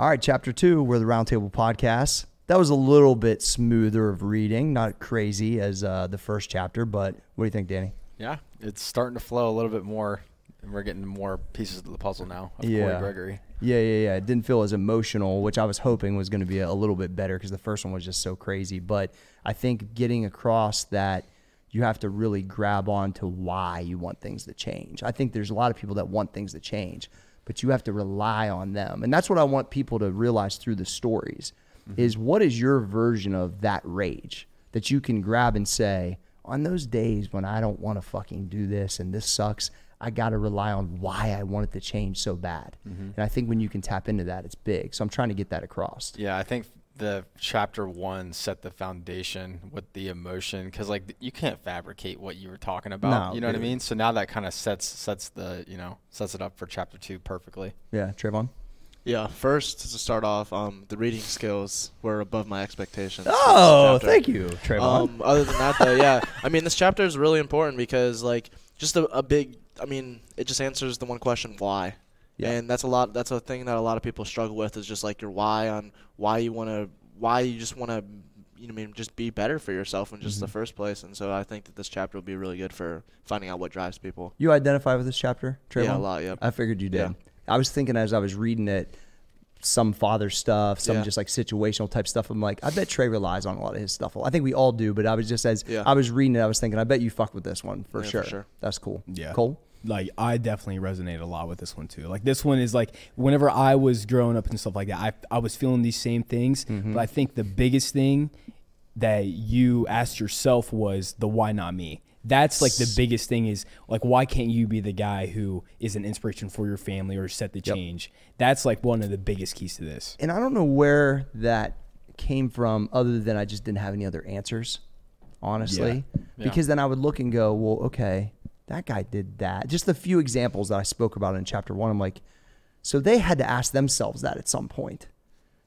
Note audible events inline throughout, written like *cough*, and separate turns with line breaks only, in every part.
All right, chapter two, we're the Roundtable Podcast. That was a little bit smoother of reading, not crazy as uh, the first chapter, but what do you think, Danny?
Yeah, it's starting to flow a little bit more, and we're getting more pieces of the puzzle now of
Yeah.
Cory Gregory.
Yeah, yeah, yeah. It didn't feel as emotional, which I was hoping was going to be a, a little bit better because the first one was just so crazy. But I think getting across that you have to really grab on to why you want things to change. I think there's a lot of people that want things to change, but you have to rely on them. And that's what I want people to realize through the stories mm-hmm. is what is your version of that rage that you can grab and say, on those days when I don't want to fucking do this and this sucks, I got to rely on why I want it to change so bad. Mm-hmm. And I think when you can tap into that, it's big. So I'm trying to get that across.
Yeah, I think the chapter one set the foundation with the emotion because like you can't fabricate what you were talking about.
No,
you know what I mean? So now that kind of sets sets the you know sets it up for chapter two perfectly.
Yeah, Trayvon.
Yeah, first to start off, um, the reading skills were above my expectations.
Oh, thank you, Trayvon.
Um, other than that, though, yeah, I mean, this chapter is really important because, like, just a, a big. I mean, it just answers the one question: why?
Yeah.
And that's a lot. That's a thing that a lot of people struggle with is just like your why on why you want to, why you just want to, you know, I mean, just be better for yourself in just the
Mhm.
first place. And so I think that this chapter will be really good for finding out what drives people.
you identify with this chapter, Trayvon?
Yeah, a lot. Yep.
I figured you did.
Yeah.
I was thinking as I was reading it, some father stuff, some
Yeah.
just like situational type stuff. I'm like, I bet Trey relies on a lot of his stuff. I think we all do, but I was just as
Yeah.
I was reading it, I was thinking, I bet you fuck with this one for,
Yeah, for
sure.
sure.
That's cool.
Yeah.
Cole.
Like I definitely resonate a lot with this one too. Like this one is like whenever I was growing up and stuff like that, I I was feeling these same things.
Mhm.
But I think the biggest thing that you asked yourself was the why not me. That's like the biggest thing is like why can't you be the guy who is an inspiration for your family or set the
Yep.
change? That's like one of the biggest keys to this.
And I don't know where that came from, other than I just didn't have any other answers, honestly.
Yeah.
Because then I would look and go, well, okay, that guy did that. Just the few examples that I spoke about in chapter one, I'm like, so they had to ask themselves that at some point.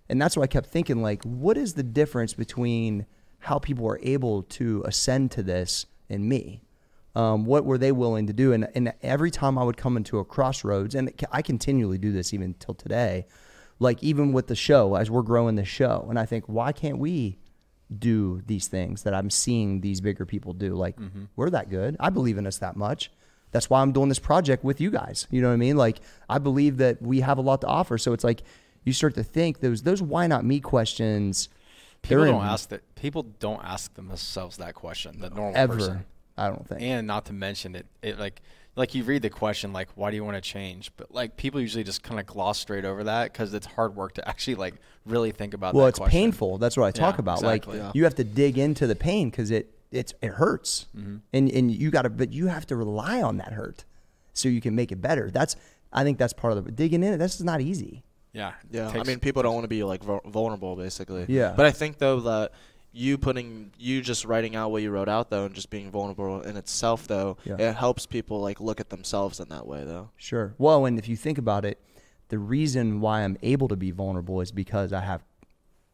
And that's why I kept thinking, like, what is the difference between how people are able to ascend to this and me? Um, what were they willing to do? And, and every time I would come into a crossroads, and I continually do this even till today, like even with the show, as we're growing the show, and I think, why can't we do these things that I'm seeing these bigger people do? Like, mm-hmm. we're that good. I believe in us that much. That's why I'm doing this project with you guys. You know what I mean? Like, I believe that we have a lot to offer. So it's like you start to think those those why not me questions.
People don't
in-
ask that. People don't ask themselves that question. The normal
ever.
person.
I don't think.
and not to mention it, it like like you read the question like why do you want to change but like people usually just kind of gloss straight over that because it's hard work to actually like really think about
well,
that
it's
question.
painful. That's what I talk
Yeah,
about.
exactly.
Like
Yeah.
you have to dig into the pain because it it's it hurts,
Mm-hmm.
and and you got to, but you have to rely on that hurt so you can make it better. That's I think that's part of the digging in. That's not easy.
yeah
Yeah, I mean, people don't want to be like vulnerable, basically.
Yeah.
But I think though that you putting you just writing out what you wrote out though, and just being vulnerable in itself though,
Yeah.
it helps people like look at themselves in that way though.
Sure. Well, and if you think about it, the reason why I'm able to be vulnerable is because I have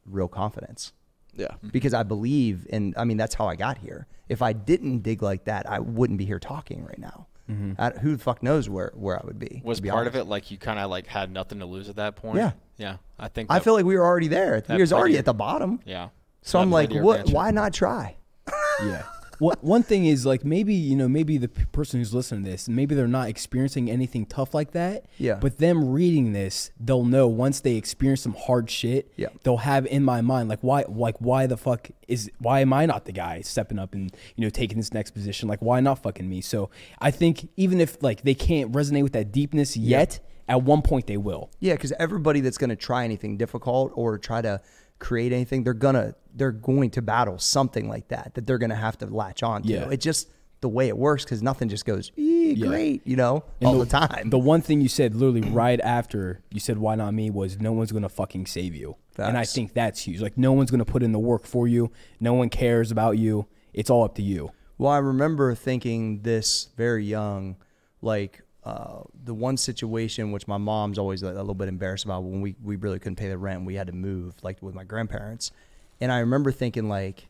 real confidence.
Yeah. Mm-hmm.
Because I believe, and I mean that's how I got here. If I didn't dig like that, I wouldn't be here talking right now. Mm-hmm. I, who the fuck knows where where I would be?
was
be
part of it like you kind of like had nothing to lose at that point
Yeah.
yeah i think
I feel like we were already there.
that
We was already at the bottom.
yeah
So I'm like, what?
advantage.
Why not try? *laughs*
yeah. One one thing is like maybe you know maybe the p- person who's listening to this maybe they're not experiencing anything tough like that.
Yeah.
But them reading this, they'll know once they experience some hard shit.
Yeah.
They'll have in my mind like why like why the fuck is why am I not the guy stepping up and you know taking this next position? Like why not fucking me? So I think even if like they can't resonate with that deepness yet, at one point they will.
Yeah, because everybody that's going to try anything difficult or try to create anything, they're gonna they're going to battle something like that that they're going to have to latch on to.
Yeah.
It's just the way it works because nothing just goes "Eh,
Yeah.
great, you know,
And
all the, time.
The one thing you said literally right after you said why not me was no one's gonna fucking save you. And I think that's huge. Like no one's gonna put in the work for you. No one cares about you. It's all up to you.
Well, I remember thinking this very young, like uh, the one situation which my mom's always a, little bit embarrassed about when we, we really couldn't pay the rent, we had to move like with my grandparents, and I remember thinking like,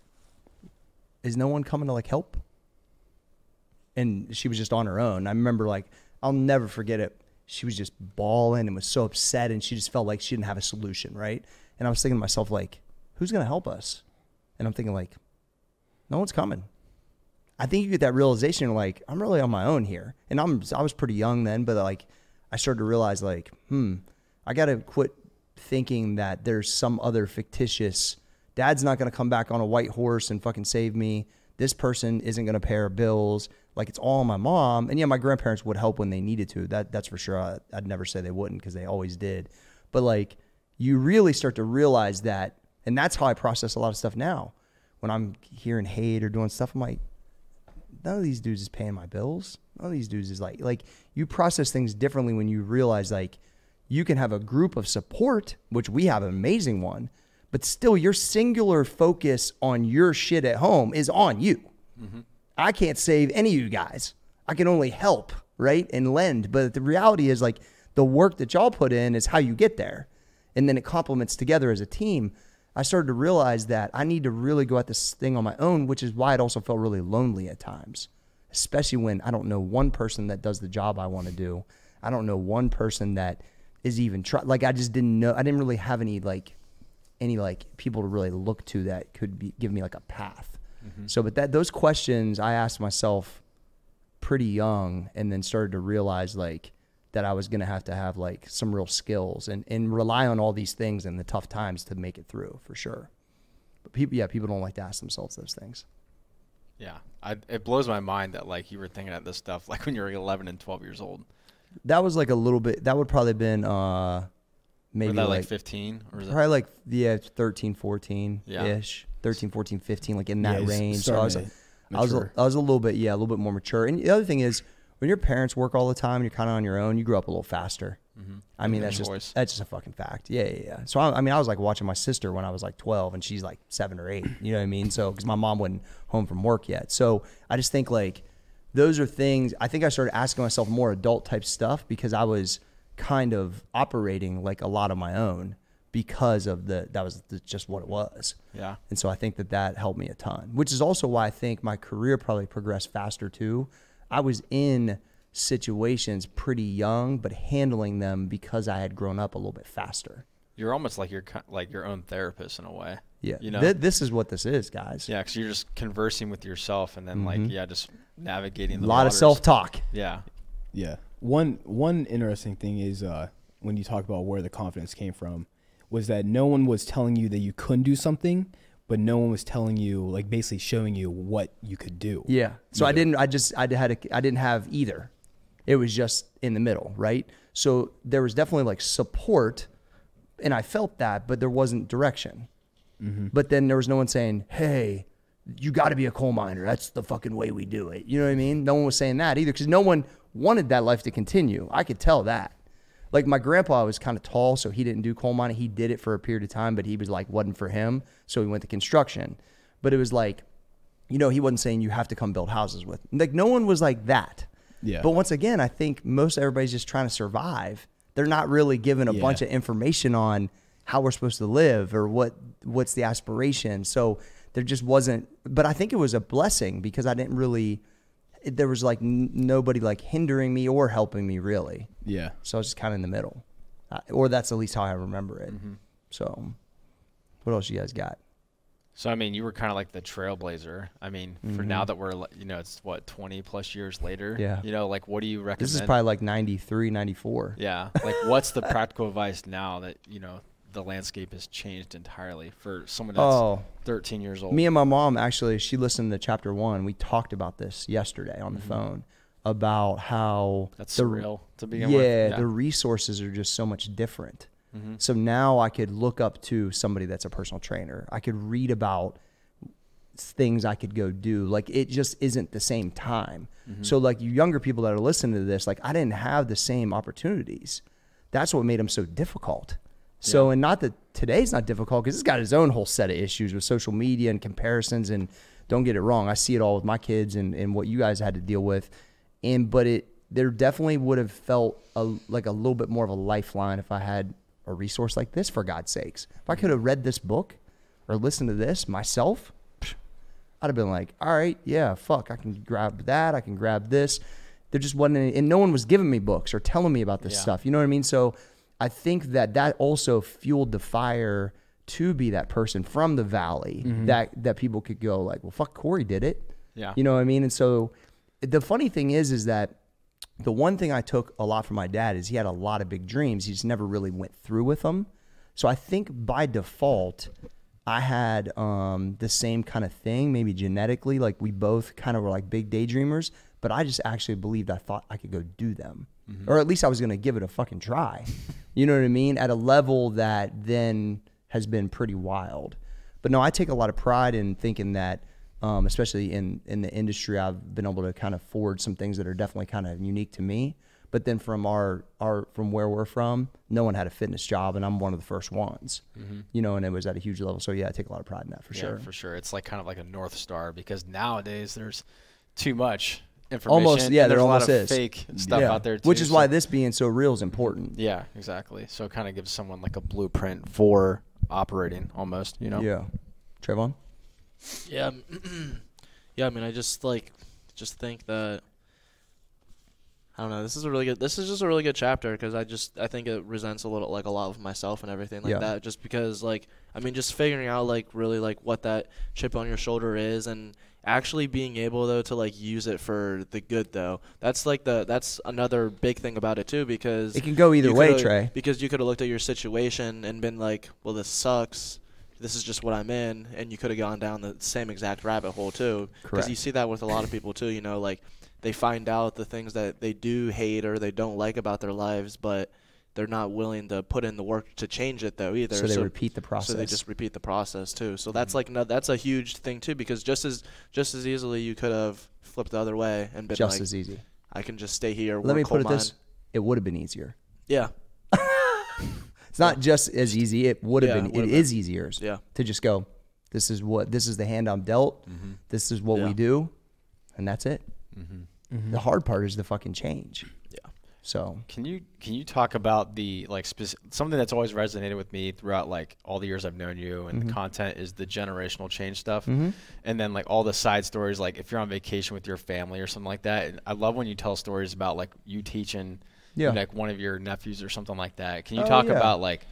is no one coming to like help? And she was just on her own. I remember like I'll never forget it. she was just bawling and was so upset and she just felt like she didn't have a solution, right? And I was thinking to myself, like, who's gonna help us? And I'm thinking, like, no one's coming. I think you get that realization, like, I'm really on my own here. And I'm I was pretty young then, but like I started to realize like, hmm, I gotta quit thinking that there's some other fictitious dad's not gonna come back on a white horse and fucking save me. This person isn't gonna pay our bills. Like it's all my mom. And yeah, my grandparents would help when they needed to. That that's for sure. I, I'd never say they wouldn't because they always did. But like you really start to realize that, and that's how I process a lot of stuff now. When I'm hearing hate or doing stuff, I'm like, none of these dudes is paying my bills. None of these dudes is like like you process things differently when you realize like you can have a group of support, which we have an amazing one, but still your singular focus on your shit at home is on you. Mm-hmm. I can't save any of you guys. I can only help, right? And lend. But the reality is like the work that y'all put in is how you get there. And then it complements together as a team. I started to realize that I need to really go at this thing on my own, which is why it also felt really lonely at times, especially when I don't know one person that does the job I want to do. I don't know one person that is even try like I just didn't know I didn't really have any like any like people to really look to that could be give me like a path. Mm-hmm. So but that those questions I asked myself pretty young and then started to realize like that I was going to have to have like some real skills and, and rely on all these things in the tough times to make it through for sure. But people, yeah, people don't like to ask themselves those things.
Yeah, I, it blows my mind that like you were thinking of this stuff like when you were 11 and 12 years old.
That was like a little bit, that would probably been, uh, maybe
Maybe that
like,
like 15 or is that
probably like, yeah, 13, 14
Yeah.
ish, 13, 14, 15, like in that
Yeah,
range. So I was,
starting
I was, a,
mature.
I was a little bit, yeah, a little bit more mature. And the other thing is when your parents work all the time and you're kind of on your own, you grow up a little faster.
Mhm.
I mean, that's just
choice.
that's just a fucking fact. Yeah, yeah, yeah. So I, I mean, I was like watching my sister when I was like 12, and she's like seven or eight. You know what I mean? So because my mom wasn't home from work yet, so I just think like those are things. I think I started asking myself more adult type stuff because I was kind of operating like a lot of my own because of the that was the, just what it was.
Yeah.
And so I think that that helped me a ton, which is also why I think my career probably progressed faster too. I was in situations pretty young, but handling them because I had grown up a little bit faster.
You're almost like you're like your own therapist in a way.
Yeah.
You know.
Th- this is what this is, guys.
yeah, because you're just conversing with yourself and then like
Mhm.
yeah, just navigating
A
the
lot of self talk.
Yeah.
Yeah. One one interesting thing is uh, when you talk about where the confidence came from was that no one was telling you that you couldn't do something, but no one was telling you like basically showing you what you could do.
Yeah. So I didn't. I just. I had. A, I didn't have either. It was just in the middle, right? So there was definitely like support, and I felt that, but there wasn't direction. Mm-hmm. But then there was no one saying, "Hey, you got to be a coal miner. That's the fucking way we do it." You know what I mean? No one was saying that either because no one wanted that life to continue. I could tell that. Like my grandpa was kind of tall, so he didn't do coal mining. He did it for a period of time, but he was like wasn't for him, so he went to construction. But it was like you know, he wasn't saying you have to come build houses with. Like no one was like that.
Yeah.
But once again, I think most everybody's just trying to survive. They're not really given a
Yeah.
bunch of information on how we're supposed to live or what what's the aspiration. So there just wasn't. But I think it was a blessing because I didn't really. It- There was like n- nobody like hindering me or helping me really.
Yeah.
So I was just kind of in the middle, uh, or that's at least how I remember it.
Mm-hmm.
So, what else you guys got?
So I mean, you were kind of like the trailblazer. I mean, for now that we're you know it's what 20 plus years later.
Mm-hmm. Yeah.
You know, like what do you recommend?
This is probably like 93, 94.
Yeah. Like what's the practical advice now that you know the landscape has changed entirely for someone that's
Oh,
13 years old?
Me and my mom actually, she listened to chapter one. We talked about this yesterday on the phone about how
that's
the
surreal to begin
yeah,
with.
the resources are just so much different.
Mhm.
So now I could look up to somebody that's a personal trainer. I could read about things I could go do. Like it just isn't the same time. So like you younger people that are listening to this, like I didn't have the same opportunities. That's what made them so difficult. So and not that today's not difficult because it's got its own whole set of issues with social media and comparisons and don't get it wrong. I see it all with my kids and, and what you guys had to deal with. And but it there definitely would have felt a, like a little bit more of a lifeline if I had a resource like this for God's sakes. If I could have read this book or listened to this myself, I'd have been like, all right, yeah, fuck, I can grab that, I can grab this. There just wasn't any, and no one was giving me books or telling me about this
Yeah.
stuff. You know what I mean? So I think that that also fueled the fire to be that person from the valley that that people could go like, well, fuck, Cory did it.
Yeah.
You know what I mean? And so the funny thing is, is that the one thing I took a lot from my dad is he had a lot of big dreams. He just never really went through with them. So I think by default, I had um, the same kind of thing, maybe genetically. Like we both kind of were like big daydreamers, but I just actually believed I thought I could go do them, or at least I was going to give it a fucking try. *laughs* you know what I mean? At a level that then has been pretty wild. But no, I take a lot of pride in thinking that, um, especially in in the industry, I've been able to kind of forge some things that are definitely kind of unique to me. But then from our our from where we're from, no one had a fitness job, and I'm one of the first ones. You know, and it was at a huge level. So yeah, I take a lot of pride in that for
yeah,
sure.
for sure. It's like kind of like a north star because nowadays there's too much information.
Almost, yeah,
and
there
there's
almost
a lot
is
of fake stuff
Yeah.
out there,
which is
so-
why this being so real is important.
Yeah, exactly. So it kind of gives someone like a blueprint for operating, almost. You know.
Yeah, Trayvon.
Yeah, *clears throat* yeah. I mean, I just like just think that I don't know. This is a really good. This is just a really good chapter because I just I think it resents a little like a lot of myself and everything like
Yeah.
that. Just because like I mean, just figuring out like really like what that chip on your shoulder is and actually being able though to like use it for the good though. That's like the that's another big thing about it too because
It can go either way, Trey.
Because you could have looked at your situation and been like, well, this sucks. This is just what I'm in, and you could have gone down the same exact rabbit hole too. Because you see that with a lot of people too. You know, like they find out the things that they do hate or they don't like about their lives, but they're not willing to put in the work to change it though either.
So they repeat the process.
So they just repeat the process too. So that's
Mm-hmm.
like no, that's a huge thing too because just as just as easily you could have flipped the other way and been
just
like,
as easy.
I can just stay here.
Let
work
me put it this: it would have been easier.
Yeah, *laughs*
It's not just as easy. It would have
Yeah,
been.
it
It is easier.
Yeah.
To just go. This is what. This is the hand I'm dealt. This is what
Yeah.
we do, and that's it. The hard part is the fucking change.
yeah.
So
Can you can you talk about the like speci- something that's always resonated with me throughout like all the years I've known you and
Mm-hmm.
the content is the generational change stuff, and then like all the side stories like if you're on vacation with your family or something like that. And I love when you tell stories about like you teaching,
Yeah.
like one of your nephews or something like that. Can you
Oh,
talk
yeah.
about like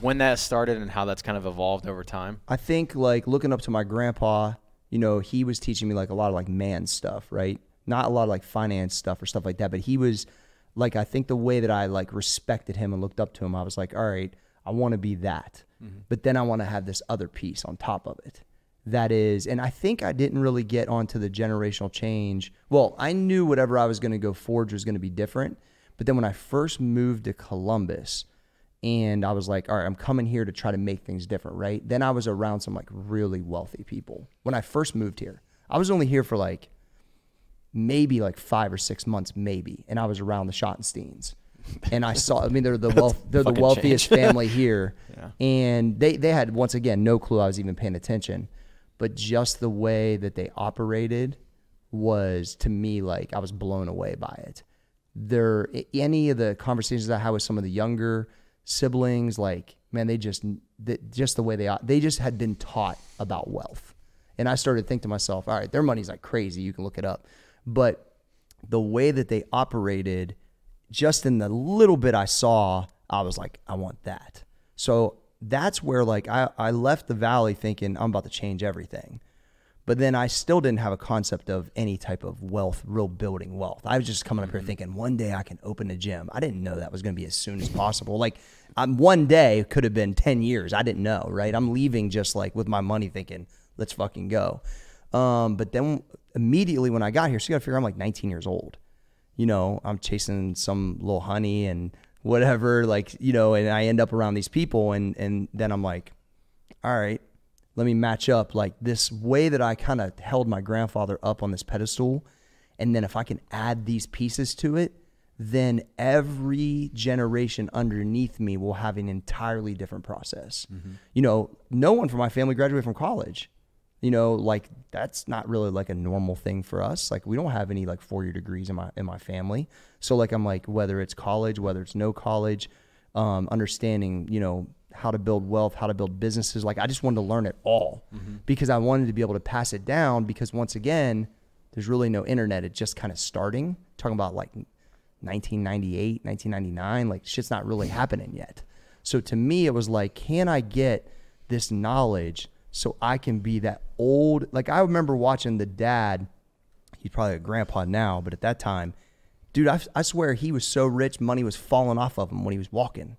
when that started and how that's kind of evolved over time?
I think like looking up to my grandpa, you know, he was teaching me like a lot of like man stuff, right? Not a lot of like finance stuff or stuff like that, but he was like I think the way that I like respected him and looked up to him, I was like, all right, I want to be that. Mm-hmm. But then I want to have this other piece on top of it. That is, and I think I didn't really get onto the generational change. Well, I knew whatever I was going to go forge was going to be different. But then when I first moved to Columbus, and I was like, all right, I'm coming here to try to make things different, right? Then I was around some like really wealthy people when I first moved here. I was only here for like maybe like five or six months, maybe, and I was around the Schottensteins, and I saw. I mean, they're the *laughs* wealth, they're the wealthiest *laughs* family here,
Yeah.
and they they had once again no clue I was even paying attention, but just the way that they operated was to me like I was blown away by it. There, any of the conversations I had with some of the younger siblings, like man, they just just the way they they just had been taught about wealth, and I started to think to myself, all right, their money's like crazy. You can look it up, but the way that they operated, just in the little bit I saw, I was like, I want that. So that's where like I, I left the valley thinking I'm about to change everything. But then I still didn't have a concept of any type of wealth, real building wealth. I was just coming up here thinking one day I can open a gym. I didn't know that was going to be as soon as possible. Like um, one day could have been 10 years. I didn't know, right? I'm leaving just like with my money thinking, let's fucking go. Um, but then immediately when I got here, so you got to figure I'm like 19 years old. You know, I'm chasing some little honey and whatever, like, you know, and I end up around these people and, and then I'm like, all right, let me match up like this way that I kind of held my grandfather up on this pedestal. And then if I can add these pieces to it, then every generation underneath me will have an entirely different process. You know, no one from my family graduated from college. You know, like that's not really like a normal thing for us. Like we don't have any like four year degrees in my in my family. So like I'm like whether it's college, whether it's no college, um, understanding you know how to build wealth, how to build businesses. Like I just wanted to learn it all mm-hmm. because I wanted to be able to pass it down. Because once again, There's really no internet. It's just kind of starting. Talking about like 1998, 1999. Like shit's not really happening yet. So to me, it was like, can I get this knowledge so I can be that old? Like I remember watching the dad. He's probably a grandpa now, but at that time, dude, I, I swear he was so rich, money was falling off of him when he was walking.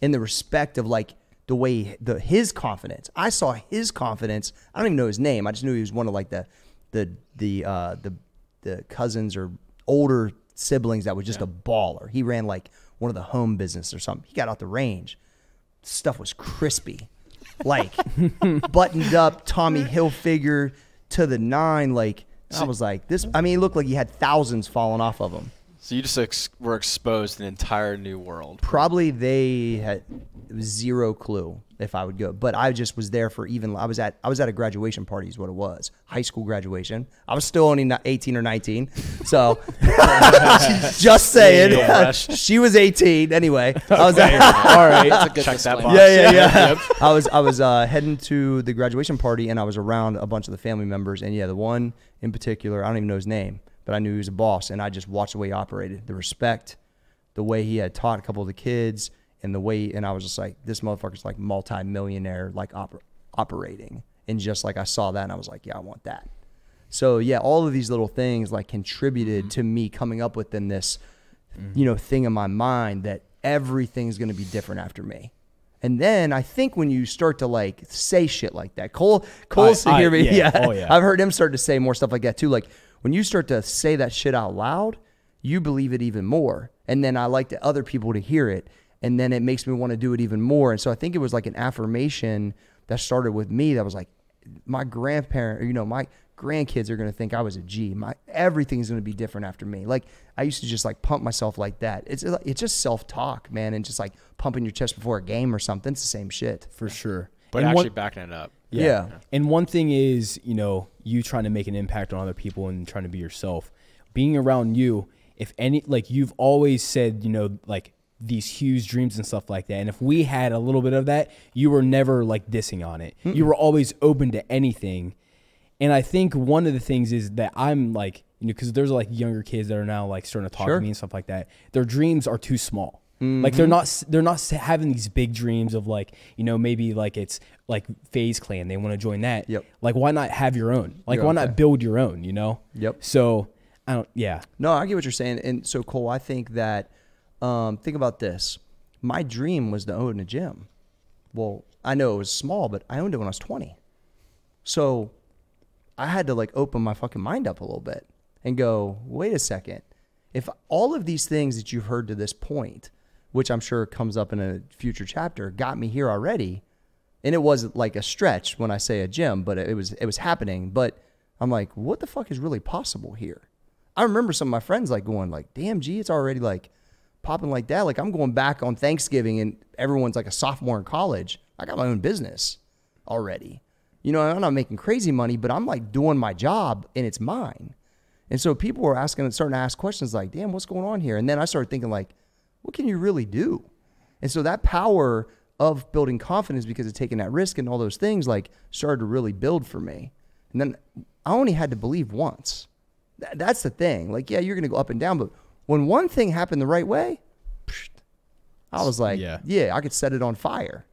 In the respect of like the way the his confidence. I saw his confidence. I don't even know his name. I just knew he was one of like the the the uh, the the cousins or older siblings that was just a baller. He ran like one of the home business or something. He got out the range. Stuff was crispy, like *laughs* buttoned up Tommy Hilfiger to the nine. Like I was like this. I mean, it looked like he had thousands falling off of him.
So you just ex- were exposed to an entire new world.
Probably they had zero clue if I would go, but I just was there for even. I was at I was at a graduation party is what it was, high school graduation. I was still only 18 or 19, so *laughs* just saying.
Yeah. *laughs*
she was 18 anyway. I was at, *laughs*
All right.
That's a good
Check that box.
yeah, yeah, yeah. I was I was uh, heading to the graduation party and I was around a bunch of the family members and yeah, the one in particular, I don't even know his name, but I knew he was a boss and I just watched the way he operated, the respect, the way he had taught a couple of the kids, and the way and I was just like, this motherfucker's like multi-millionaire, like oper- operating, and just like I saw that and I was like, yeah, I want that. So yeah, all of these little things like contributed mm-hmm. to me coming up with in this, mm-hmm. you know, thing in my mind that everything's gonna be different after me. And then I think when you start to like say shit like that, Cole, Cole's
I-
hear me.
yeah.
Yeah.
Oh, yeah. *laughs*
I've heard him start to say more stuff like that too. Like when you start to say that shit out loud, you believe it even more. And then I like the other people to hear it. And then it makes me want to do it even more. And so I think it was like an affirmation that started with me that was like, my grandparent, or, you know, my grandkids are going to think I was a G. My everything's going to be different after me. Like I used to just like pump myself like that. It's it's just self talk, man, and just like pumping your chest before a game or something. It's the same shit.
for sure.
But
And
actually
one-
backing it up.
Yeah.
And one thing is, you know, you trying to make an impact on other people and trying to be yourself. Being around you, if any, like you've always said, you know, like these huge dreams and stuff like that. And if we had a little bit of that, you were never like dissing on it. You were always open to anything. And I think one of the things is that I'm like, you know, because there's like younger kids that are now like starting to talk
Sure.
to me and stuff like that. Their dreams are too small. Like they're not they're not having these big dreams of like you know maybe like it's like FaZe Clan they want to join that.
Yep.
Like why not have your own? Like
Your
why
own
not build your own? You know.
Yep.
So I don't. Yeah.
No, I get what you're saying. And so, Cole, I think that, um, think about this. My dream was to own a gym. Well, I know it was small, but I owned it when I was 20. So I had to like open my fucking mind up a little bit and go, wait a second. If all of these things that you've heard to this point, which I'm sure comes up in a future chapter, got me here already, and it was like a stretch when I say a gym, but it was it was happening. But I'm like, what the fuck is really possible here? I remember some of my friends like going like, damn, gee, it's already like popping like that. Like I'm going back on Thanksgiving and everyone's like a sophomore in college. I got my own business already. You know, I'm not making crazy money, but I'm like doing my job and it's mine. And so people were asking, starting to ask questions like, damn, what's going on here? And then I started thinking like, what can you really do? And so that power of building confidence because of taking that risk and all those things like started to really build for me. And then I only had to believe once. Th- that's the thing. Like, yeah, you're going to go up and down, but when one thing happened the right way, I was like,
Yeah.
yeah, I could set it on fire.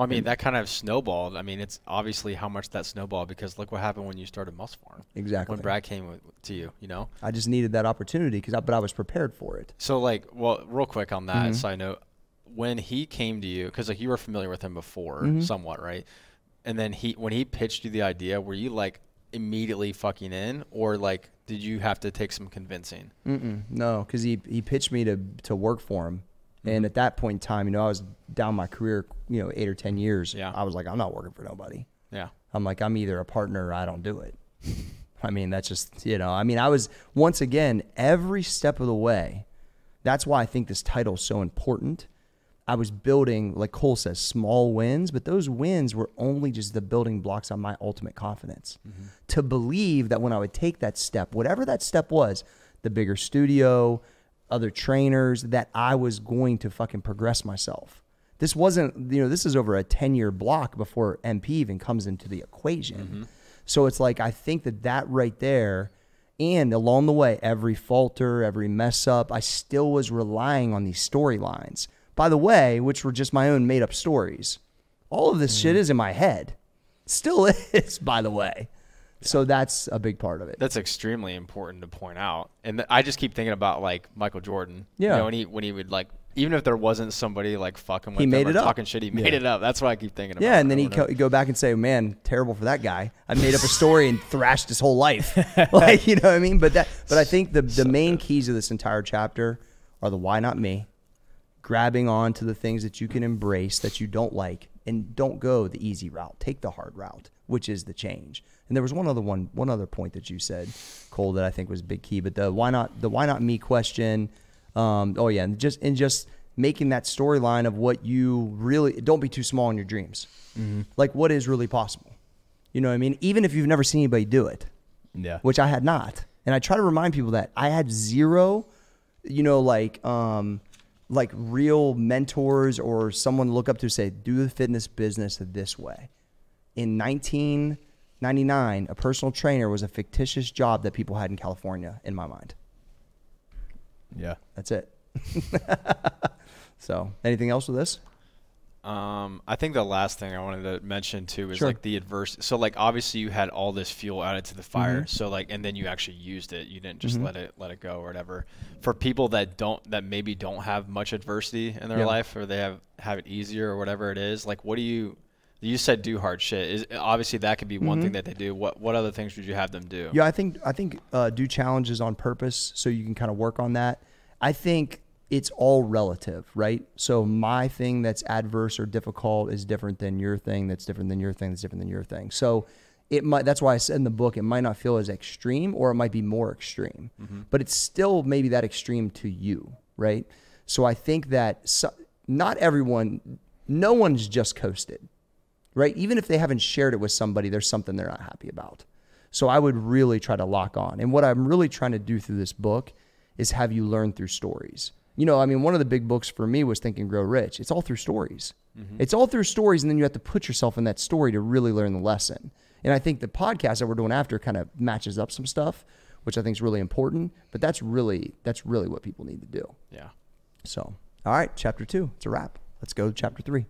Well, I mean, that kind of snowballed. I mean, it's obviously how much that snowballed because look what happened when you started Muscle Farm.
Exactly.
When Brad came to you, you know.
I just needed that opportunity because, I, but I was prepared for it.
So like, well, real quick on that
Mm-hmm.
side note, when he came to you, because like you were familiar with him before,
Mm-hmm.
somewhat, right? And then he, when he pitched you the idea, were you like immediately fucking in, or like did you have to take some convincing?
Mm-mm, no, because he he pitched me to to work for him, and mm-hmm. at that point in time, you know, I was down my career, you know, eight or ten years.
Yeah.
I was like, I'm not working for nobody.
Yeah.
I'm like, I'm either a partner or I don't do it. *laughs* I mean, that's just you know, I mean, I was once again every step of the way. That's why I think this title is so important. I was building, like Cole says, small wins, but those wins were only just the building blocks on my ultimate confidence. Mm-hmm. To believe that when I would take that step, whatever that step was, the bigger studio, other trainers, that I was going to fucking progress myself. This wasn't, you know, this is over a 10 year block before MP even comes into the equation. Mm-hmm. So it's like I think that that right there, and along the way, every falter, every mess up, I still was relying on these storylines. By the way, which were just my own made up stories. All of this mm-hmm. shit is in my head. Still *laughs* is, by the way. So that's a big part of it.
That's extremely important to point out. And th- I just keep thinking about like Michael Jordan.
Yeah.
You know, when he when he would like even if there wasn't somebody like fucking with
He
him
made
or
it up.
talking shit, he made it up. That's what I keep thinking about.
Yeah, and then he co- go back and say, "Man, terrible for that guy. I made up a story and thrashed his whole life." *laughs* like, you know what I mean? But that, but I think the the main keys of this entire chapter are the why not me, grabbing on to the things that you can embrace that you don't like, and don't go the easy route. Take the hard route, which is the change. And there was one other one, one other point that you said, Cole, that I think was a big key. But the why not the why not me question. Um, oh yeah, and just and just making that storyline of what you really don't be too small in your dreams. Like what is really possible. You know what I mean? Even if you've never seen anybody do it,
Yeah.
which I had not. And I try to remind people that I had zero, you know, like um like real mentors or someone to look up to say, do the fitness business this way. In 1999, a personal trainer was a fictitious job that people had in California, in my mind.
Yeah.
That's it. *laughs* so, anything else with this?
Um, I think the last thing I wanted to mention too is
Sure.
like the adverse. So like obviously you had all this fuel added to the fire.
Mhm.
So like and then you actually used it. You didn't just
Mhm.
let it let it go or whatever. For people that don't that maybe don't have much adversity in their
Yeah.
life or they have have it easier or whatever it is. Like what do you you said do hard shit. Is obviously that could be one thing
Mhm.
that they do. What what other things would you have them do?
Yeah, I think I think uh, do challenges on purpose so you can kind of work on that. I think it's all relative, right? So my thing that's adverse or difficult is different than your thing. That's different than your thing. That's different than your thing. So it might. That's why I said in the book it might not feel as extreme, or it might be more extreme, but it's still maybe that extreme to you, right? So I think that so, not everyone, no one's just coasted right? Even if they haven't shared it with somebody, there's something they're not happy about. So I would really try to lock on. And what I'm really trying to do through this book is have you learn through stories. You know, I mean, one of the big books for me was Think and Grow Rich. It's all through stories. Mm-hmm. It's all through stories, and then you have to put yourself in that story to really learn the lesson. And I think the podcast that we're doing after kind of matches up some stuff, which I think is really important. But that's really that's really what people need to do.
Yeah.
So, all right, chapter two, it's a wrap. Let's go to chapter three.